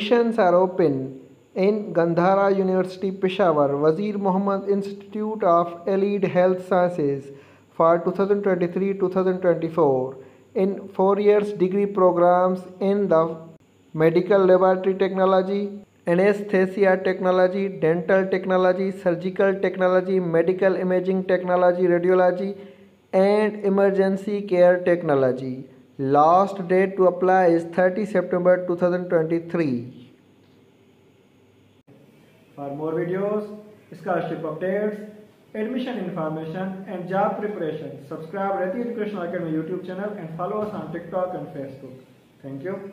Admissions are open in Gandhara University, Peshawar, Wazir Muhammad Institute of Allied Health Sciences for 2023-2024 in four years degree programs in the medical laboratory technology, anesthesia technology, dental technology, surgical technology, medical imaging technology, radiology, and emergency care technology. Last date to apply is 30 September 2023. For more videos, scholarship updates, admission information and job preparation, subscribe Rati Educational Academy YouTube channel and follow us on TikTok and Facebook. Thank you.